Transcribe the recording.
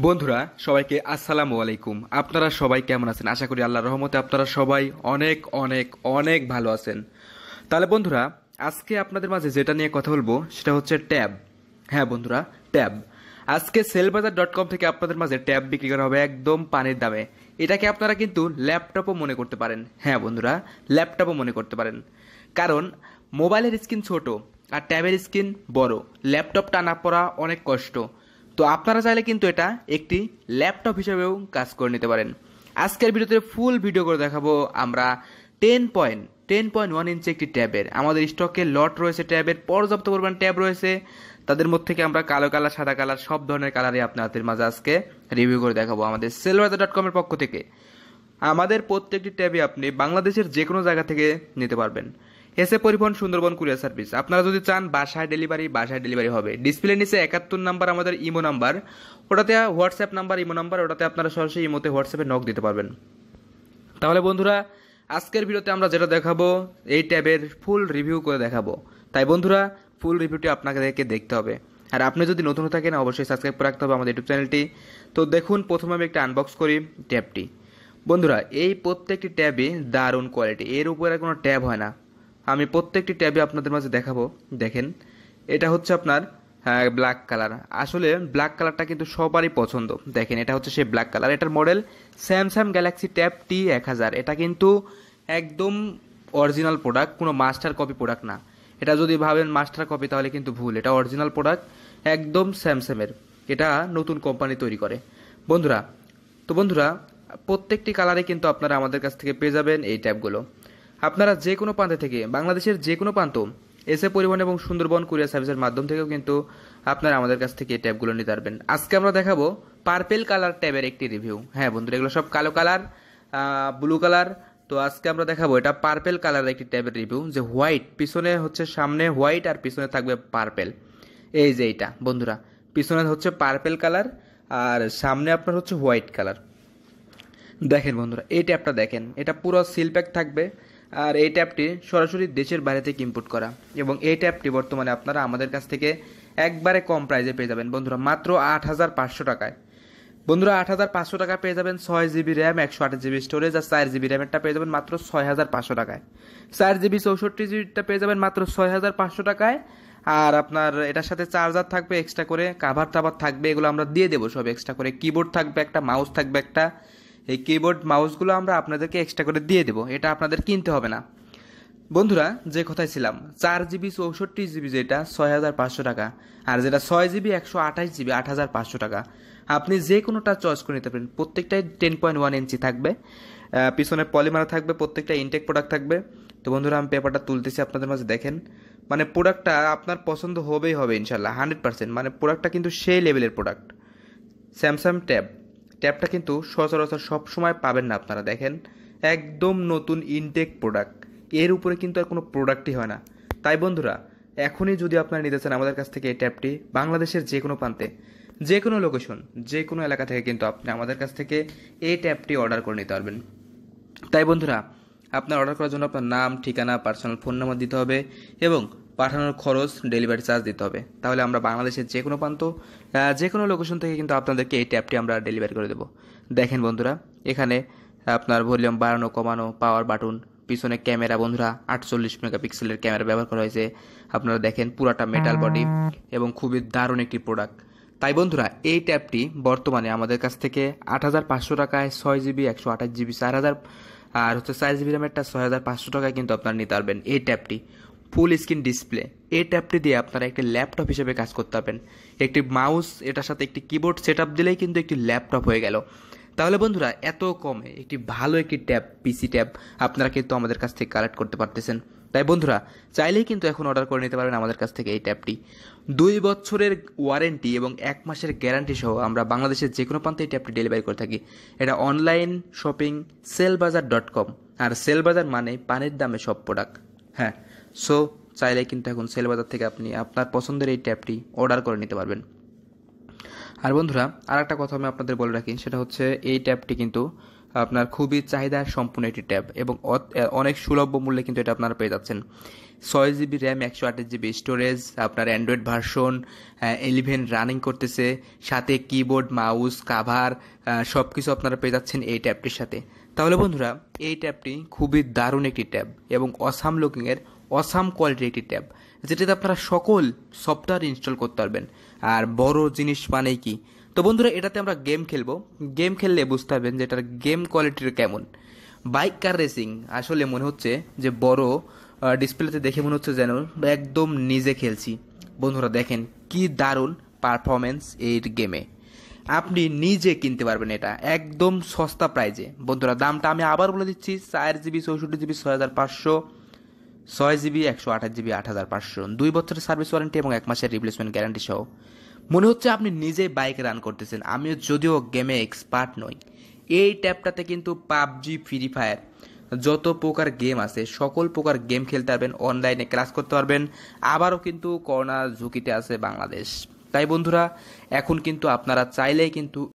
বন্ধুরা, সবাইকে আসসালামু আলাইকুম। আপনারা সবাই কেমন আছেন? আশা করি আল্লাহর রহমতে আপনারা সবাই অনেক অনেক অনেক ভালো আছেন। তাহলে বন্ধুরা, আজকে আপনাদের মাঝে যেটা নিয়ে কথা বলব, সেটা হচ্ছে ট্যাব। হ্যাঁ বন্ধুরা, ট্যাব। আজকে সেলবাজার ডট কম থেকে আপনাদের মাঝে ট্যাব বিক্রি করা হবে একদম পানির দামে। এটাকে আপনারা কিন্তু ল্যাপটপও মনে করতে পারেন। হ্যাঁ বন্ধুরা, ল্যাপটপও মনে করতে পারেন। কারণ, মোবাইলের স্ক্রিন ছোট আর ট্যাবের স্ক্রিন বড়। ল্যাপটপ টানা পড়া অনেক কষ্ট। তো আপনারা চাইলে কিন্তু এটা একটি ল্যাপটপ হিসেবেও কাজ করে নিতে পারেন। আজকের ভিডিওতে ফুল ভিডিও করে দেখাবো আমরা ten point ten point one inch একটি ট্যাবের। আমাদের স্টকে লট রয়েছে ট্যাবের, পর্যাপ্ত পরিমাণ ট্যাব রয়েছে। তাদের মধ্যে থেকে আমরা কালো কালার, সাদা কালার, সব ধরনের কালারই আপনাদের মাঝে আজকে রিভিউ করে দেখাবো আমাদের সেলবাজার ডট কমের পক্ষ থেকে। আমাদের প্রত্যেকটি ট্যাবে আপনি বাংলাদেশের যে কোনো জায়গা থেকে নিতে পারবেন। এসে পরিবহন সুন্দরবন কুরিয়ার সার্ভিস। আপনারা যদি চান, বাসায় ডেলিভারি বাসায় ডেলিভারি হবে। ডিসপ্লে নিচে একাত্তর নাম্বার আমাদের ইমো নাম্বার। ওটাতে হোয়াটসঅ্যাপ নাম্বার, ইমো নাম্বার, ওটাতে আপনারা সরাসরি ইমোতে হোয়াটসঅ্যাপে নক দিতে পারবেন। তাহলে বন্ধুরা, আজকের ভিডিওতে আমরা যেটা দেখাবো, এই ট্যাবের ফুল রিভিউ করে দেখাবো। তাই বন্ধুরা ফুল রিভিউটি আপনাদেরকে দেখতে হবে। আর আপনি যদি নতুন থাকেন, অবশ্যই সাবস্ক্রাইব করে রাখতে হবে আমাদের ইউটিউব চ্যানেলটি তো দেখুন, প্রথমে আমি একটা আনবক্স করি ট্যাবটি। বন্ধুরা, এই প্রত্যেকটি ট্যাবই দারুণ কোয়ালিটি এর উপরে কোনো ট্যাব হয় না। আমি প্রত্যেকটি ট্যাবে আপনাদের মাঝে দেখাবো। দেখেন, এটা হচ্ছে আপনার ব্ল্যাক কালার আসলে ব্ল্যাক কালারটা কিন্তু সবারই পছন্দ। দেখেন, এটা হচ্ছে সেই ব্ল্যাক কালার এটার মডেল স্যামসাং গ্যালাক্সি ট্যাব টি এক হাজার এটা কিন্তু একদম অরিজিনাল প্রোডাক্ট কোনো মাস্টার কপি প্রোডাক্ট না। এটা যদি ভাবেন মাস্টার কপি তাহলে কিন্তু ভুল। এটা অরিজিনাল প্রোডাক্ট একদম স্যামসাংয়ের এটা নতুন কোম্পানি তৈরি করে। বন্ধুরা, তো বন্ধুরা, প্রত্যেকটি কালারে কিন্তু আপনারা আমাদের কাছ থেকে পেয়ে যাবেন এই ট্যাবগুলো আপনারা যে কোনো প্রান্তে থেকে, বাংলাদেশের যে কোনো প্রান্ত এসে পরিবহন এবং সুন্দরবন কুরিয়ার সার্ভিসের মাধ্যম থেকেও কিন্তু আপনারা আমাদের কাছ থেকে এই ট্যাবগুলো নিতে পারবেন। আজকে আমরা দেখাবো পার্পেল কালার ট্যাবের একটি রিভিউ। হ্যাঁ বন্ধুরা, এগুলো সব কালো কালার ব্লু কালার। তো আজকে আমরা দেখাবো এটা পার্পেল কালারের একটি ট্যাবের রিভিউ, যে হোয়াইট, পিছনে হচ্ছে সামনে হোয়াইট আর পিছনে থাকবে পার্পেল। এই যে এইটা, বন্ধুরা, পিছনে হচ্ছে পার্পেল কালার আর সামনে আপনার হচ্ছে হোয়াইট কালার। দেখেন বন্ধুরা, এই ট্যাবটা দেখেন, এটা পুরো সিল প্যাক থাকবে। আর এই ট্যাবটি সরাসরি দেশের বাইরে থেকে ইম্পোর্ট করা। এবং এই ট্যাবটি বর্তমানে আপনারা আমাদের কাছ থেকে একবারে কম প্রাইজে পেয়ে যাবেন। বন্ধুরা, মাত্র আট হাজার পাঁচশো টাকায়। বন্ধুরা, আট হাজার পাঁচশো টাকা পেয়ে যাবেন ছয় জিবি র্যাম, একশো আট জিবি স্টোরেজ আর চার জিবি র্যামেরটা পেয়ে যাবেন মাত্র ছয় হাজার পাঁচশো টাকায়। চার জিবি চৌষট্টি জিবিটা পেয়ে যাবেন মাত্র ছয় হাজার পাঁচশো টাকায়। আর আপনার এটার সাথে চার্জার থাকবে এক্সট্রা করে কাভার টাভার থাকবে, এগুলো আমরা দিয়ে দেবো সব এক্সট্রা করে। কিবোর্ড থাকবে একটা মাউস থাকবে একটা এই কিবোর্ড মাউসগুলো আমরা আপনাদেরকে এক্সট্রা করে দিয়ে দেবো। এটা আপনাদের কিনতে হবে না। বন্ধুরা, যে কথায় ছিলাম, চার জিবি চৌষট্টি জিবি যেটা ছয় হাজার পাঁচশো টাকা। আর যেটা ছয় জিবি একশো আঠাশ জিবি আট হাজার পাঁচশো টাকা। আপনি যে কোনোটা চয়েস করে নিতে পারেন, প্রত্যেকটাই টেন পয়েন্ট ওয়ান ইঞ্চি থাকবে। পিছনে পলিমার থাকবে, প্রত্যেকটা ইনটেক প্রোডাক্ট থাকবে। তো বন্ধুরা, আমি পেপারটা তুলতেছি, আপনাদের মাঝে দেখেন। মানে প্রোডাক্টটা আপনার পছন্দ হবেই হবে ইনশাল্লাহ হান্ড্রেড পার্সেন্ট মানে প্রোডাক্টটা কিন্তু সেই লেভেলের প্রোডাক্ট স্যামসাং ট্যাব ট্যাবটা কিন্তু সচরাচর সবসময় পাবেন না আপনারা, দেখেন। একদম নতুন ইনটেক প্রোডাক্টের উপরে কিন্তু আর কোনো প্রোডাক্টই হয় না। তাই বন্ধুরা, এখনই যদি আপনারা নিতে চান আমাদের কাছ থেকে এই ট্যাবটি, বাংলাদেশের যে কোনো প্রান্তে যে কোনো লোকেশন যে কোনো এলাকা থেকে কিন্তু আপনি আমাদের কাছ থেকে এই ট্যাবটি অর্ডার করে নিতে পারবেন। তাই বন্ধুরা, আপনার অর্ডার করার জন্য আপনার নাম, ঠিকানা পার্সোনাল ফোন নাম্বার দিতে হবে এবং পাঠানোর খরচ ডেলিভারি চার্জ দিতে হবে। তাহলে আমরা বাংলাদেশের যে কোনো প্রান্ত যে কোনো লোকেশন থেকে কিন্তু আপনাদেরকে এই ট্যাবটি আমরা ডেলিভারি করে দেবো। দেখেন বন্ধুরা, এখানে আপনার ভলিউম বাড়ানো, কমানো পাওয়ার বাটন পিছনে ক্যামেরা বন্ধুরা, আটচল্লিশ মেগাপিক্সেলের ক্যামেরা ব্যবহার করা হয়েছে। আপনারা দেখেন পুরাটা মেটাল বডি এবং খুবই দারুণ একটি প্রোডাক্ট তাই বন্ধুরা, এই ট্যাবটি বর্তমানে আমাদের কাছ থেকে আট হাজার পাঁচশো টাকায় ছয় জিবি একশো আঠাশ জিবি চার হাজার, আর হচ্ছে চার জিবি র্যামেরটা ছয় হাজার পাঁচশো টাকায় কিন্তু আপনারা নিতে পারবেন এই ট্যাবটি ফুল স্ক্রিন ডিসপ্লে। এই ট্যাবটি দিয়ে আপনারা একটি ল্যাপটপ হিসেবে কাজ করতে পারবেন। একটি মাউস, এটার সাথে একটি কিবোর্ড সেট দিলেই কিন্তু একটি ল্যাপটপ হয়ে গেল। তাহলে বন্ধুরা, এত কমে একটি ভালো একটি ট্যাব, পিসি ট্যাব আপনারা কিন্তু আমাদের কাছ থেকে কালেক্ট করতে পারতেছেন। তাই বন্ধুরা, চাইলেই কিন্তু এখন অর্ডার করে নিতে পারবেন আমাদের কাছ থেকে এই ট্যাবটি। দুই বছরের ওয়ারেন্টি এবং এক মাসের গ্যারান্টি সহ আমরা বাংলাদেশের যে কোনো প্রান্তে এই ট্যাবটি ডেলিভারি করে থাকি। এটা online shopping, Sellbazar dot com. আর সেলবাজার মানে পানির দামে সব প্রোডাক্ট। হ্যাঁ। সো চাইলে কিন্তু এখন সেলবাজার থেকে আপনি আপনার পছন্দের এই ট্যাবটি অর্ডার করে নিতে পারবেন। আর বন্ধুরা আর একটা কথা আমি আপনাদের বলে রাখি, সেটা হচ্ছে এই ট্যাবটি কিন্তু আপনার খুবই চাহিদা সম্পূর্ণ একটি ট্যাব এবং অনেক সুলভ মূল্যে কিন্তু এটা আপনারা পেয়ে যাচ্ছেন। ছয় জিবি র্যাম একশো আঠাশ জিবি স্টোরেজ আপনার অ্যান্ড্রয়েড ভার্সন ইলেভেন রানিং করতেছে, সাথে কিবোর্ড মাউস কাভার সব কিছু আপনারা পেয়ে যাচ্ছেন এই ট্যাবটির সাথে। তাহলে বন্ধুরা, এই ট্যাবটি খুবই দারুণ একটি ট্যাব এবং অসাম লুকিংয়ের অসাম কোয়ালিটি একটি ট্যাব, যেটাতে আপনারা সকল সফটওয়্যার ইনস্টল করতে পারবেন। আর বড় জিনিস মানে কি? তো বন্ধুরা, এটাতে আমরা গেম খেলব। গেম খেললে বুঝতে পারবেন যে এটার গেম কোয়ালিটির কেমন। Bike car racing? আসলে মনে হচ্ছে যে বড় ডিসপ্লেতে দেখে মনে হচ্ছে যেন একদম নিজে খেলছি। বন্ধুরা, দেখেন কি দারুণ পারফরমেন্স এই গেমে আপনি নিজে কিনতে পারবেন এটা, একদম সস্তা প্রাইজে বন্ধুরা, দামটা আমি আবার বলে দিচ্ছি, চার জিবি চৌষট্টি জিবি ছয় হাজার পাঁচশো। ছয় জিবি, একশো আঠাশ জিবি, আট হাজার পাঁচশো দুই বছরের সার্ভিস ওয়ারেন্টি এবং এক মাসের রিপ্লেসমেন্ট গ্যারান্টি সহ। মনে হচ্ছে আপনি নিজেই বাইক রান করতেছেন। আমিও যদিও গেমে এক্সপার্ট নই। এই ট্যাবটাতে কিন্তু পাবজি ফ্রি ফায়ার যত প্রকার গেম আছে, সকল প্রকার গেম খেলতে পারবেন অনলাইনে ক্লাস করতে পারবেন। আবারও কিন্তু করোনা ঝুঁকিতে আছে বাংলাদেশ। তাই বন্ধুরা, এখন কিন্তু আপনারা চাইলেই কিন্তু